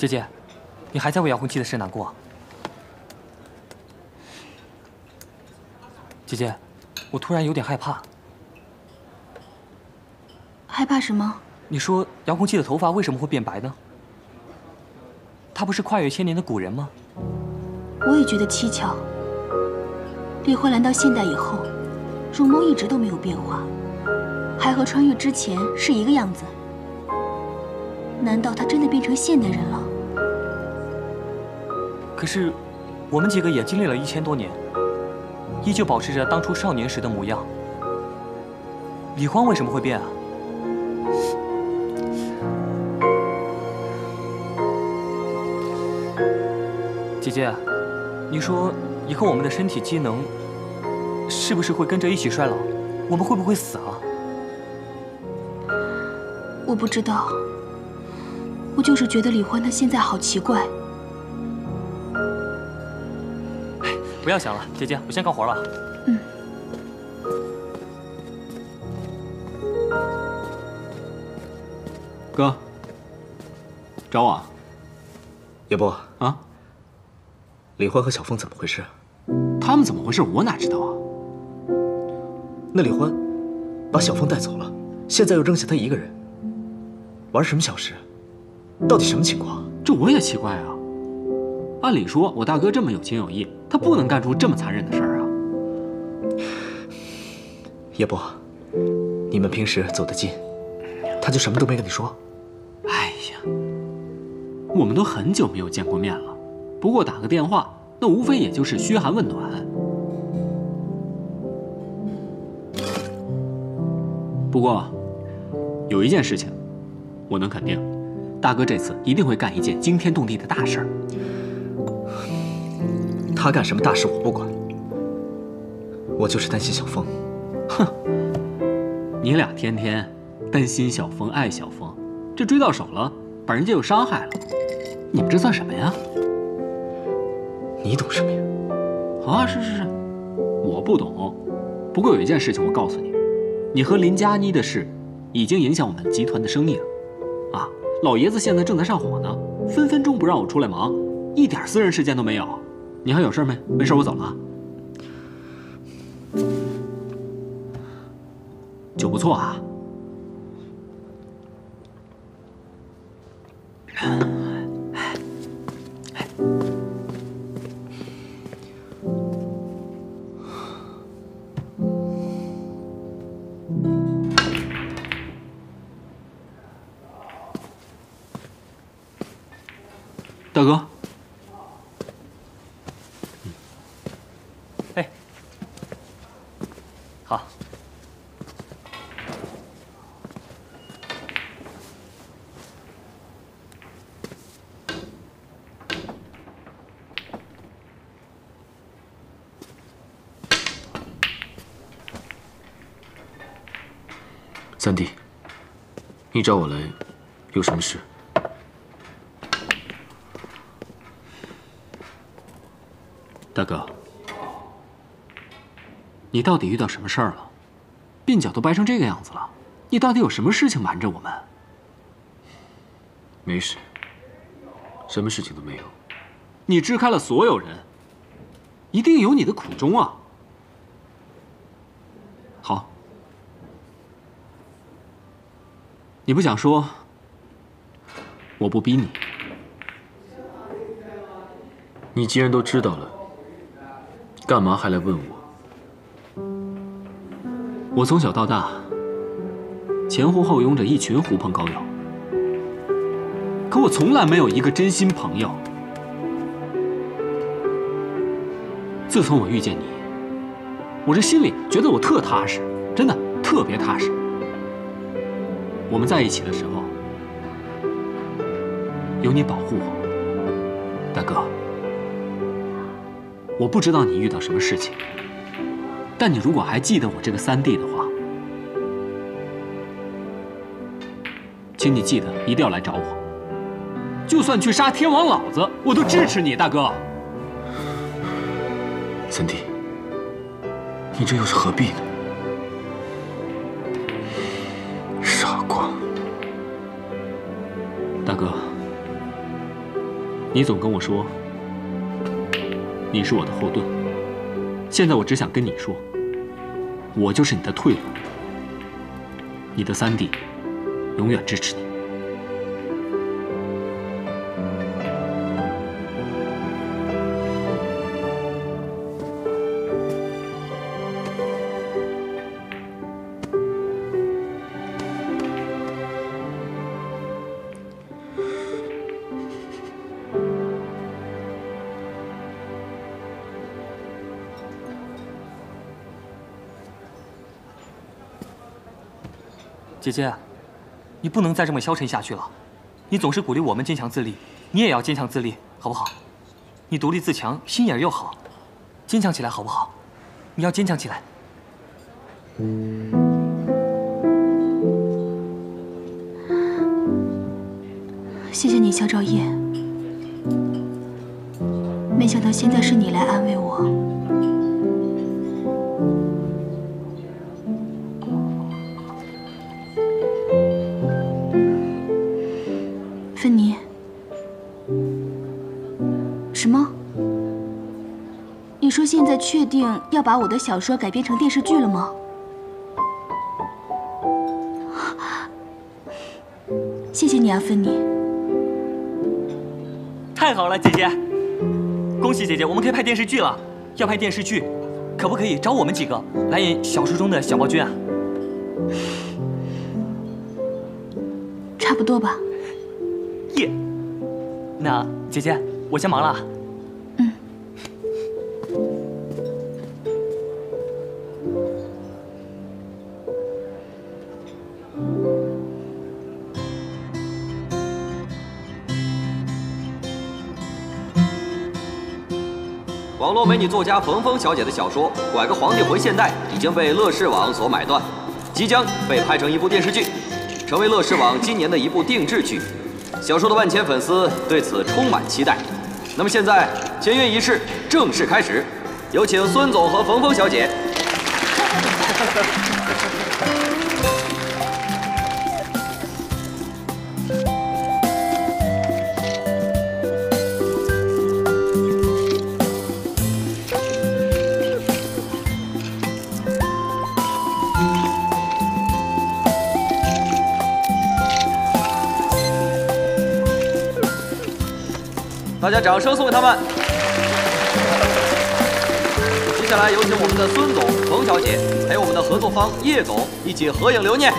姐姐，你还在为遥控器的事难过？姐姐，我突然有点害怕。害怕什么？你说遥控器的头发为什么会变白呢？他不是跨越千年的古人吗？我也觉得蹊跷。李慧兰到现代以后，容貌一直都没有变化，还和穿越之前是一个样子。难道她真的变成现代人了？可是，我们几个也经历了一千多年，依旧保持着当初少年时的模样。李欢为什么会变啊？姐姐，你说以后我们的身体机能是不是会跟着一起衰老？我们会不会死啊？我不知道，我就是觉得李欢他现在好奇怪。不要想了，姐姐，我先干活了。嗯。哥，找我？叶波啊？李欢和小凤怎么回事？他们怎么回事？我哪知道啊？那李欢把小凤带走了，现在又扔下她一个人，玩什么小事？到底什么情况？这我也奇怪啊。按理说，我大哥这么有情有义，他不能干出这么残忍的事儿啊。叶波，你们平时走得近，他就什么都没跟你说？哎呀，我们都很久没有见过面了。不过打个电话，那无非也就是嘘寒问暖。不过，有一件事情，我能肯定，大哥这次一定会干一件惊天动地的大事儿。他干什么大事我不管，我就是担心小峰。哼，你俩天天担心小峰、爱小峰，这追到手了，把人家又伤害了，你们这算什么呀？你懂什么呀？啊，是是是，我不懂。不过有一件事情我告诉你，你和林佳妮的事，已经影响我们集团的生意了。啊，老爷子现在正在上火呢，分分钟不让我出来忙，一点私人时间都没有。你还有事没？没事，我走了啊。酒不错啊。大哥，三弟，你找我来，有什么事？大哥，你到底遇到什么事儿了？鬓角都白成这个样子了，你到底有什么事情瞒着我们？没事，什么事情都没有。你支开了所有人，一定有你的苦衷啊！好，你不想说，我不逼你。你既然都知道了。干嘛还来问我？我从小到大，前呼后拥着一群狐朋狗友，可我从来没有一个真心朋友。自从我遇见你，我这心里觉得我特踏实，真的特别踏实。我们在一起的时候，有你保护我，大哥。我不知道你遇到什么事情，但你如果还记得我这个三弟的话，请你记得一定要来找我。就算去杀天王老子，我都支持你，大哥。三弟，你这又是何必呢？你总跟我说你是我的后盾，现在我只想跟你说，我就是你的退路。你的三弟永远支持你。姐姐，你不能再这么消沉下去了。你总是鼓励我们坚强自立，你也要坚强自立，好不好？你独立自强，心眼又好，坚强起来好不好？你要坚强起来。谢谢你，肖兆业。没想到现在是你来安慰我。确定要把我的小说改编成电视剧了吗？谢谢你啊，芬妮。太好了，姐姐！恭喜姐姐，我们可以拍电视剧了。要拍电视剧，可不可以找我们几个来演小说中的小暴君啊？差不多吧。耶！那姐姐，我先忙了。网络美女作家冯峰小姐的小说《拐个皇帝回现代》已经被乐视网所买断，即将被拍成一部电视剧，成为乐视网今年的一部定制剧。小说的万千粉丝对此充满期待。那么现在签约仪式正式开始，有请孙总和冯峰小姐。大家掌声送给他们。接下来有请我们的孙总、冯小姐，还有我们的合作方叶总一起合影留念。